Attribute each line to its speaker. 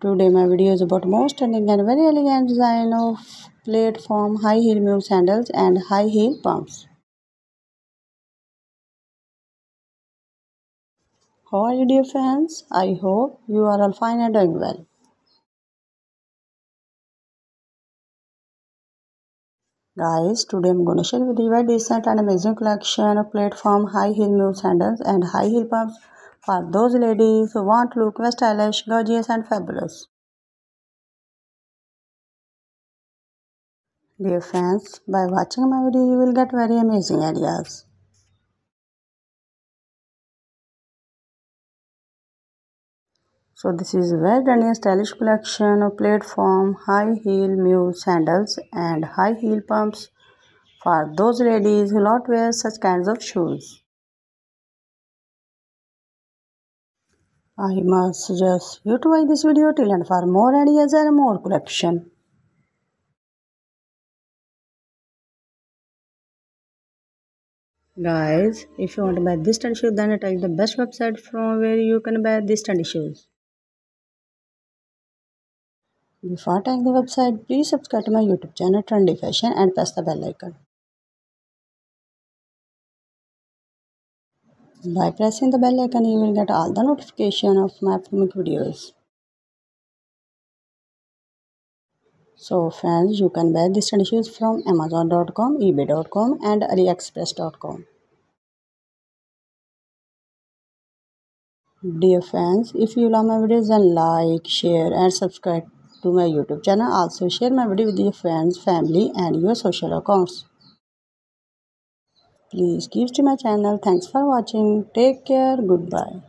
Speaker 1: Today my video is about most stunning and very elegant design of platform high heel mule sandals and high heel pumps. How are you dear friends? I hope you are all fine and doing well. Guys, today I'm going to share with you a decent and amazing collection of platform high heel mule sandals and high heel pumps for those ladies who want to look stylish, gorgeous and fabulous. Dear friends, by watching my video you will get very amazing ideas. So this is well done stylish collection of platform high heel mule sandals and high heel pumps for those ladies who not wear such kinds of shoes. I must suggest you to watch this video till and for more ideas and more collection. Guys, if you want to buy this shoes, then is the best website from where you can buy this shoes. Before taking the website, please subscribe to my YouTube channel Trendy Fashion and press the bell icon. By pressing the bell icon, you will get all the notification of my upcoming videos. So friends, you can buy these shoes from Amazon.com, eBay.com and AliExpress.com. Dear friends, if you love my videos then like, share and subscribe to my YouTube channel. Also share my video with your friends, family and your social accounts. Please keep to my channel. Thanks for watching. Take care. Goodbye.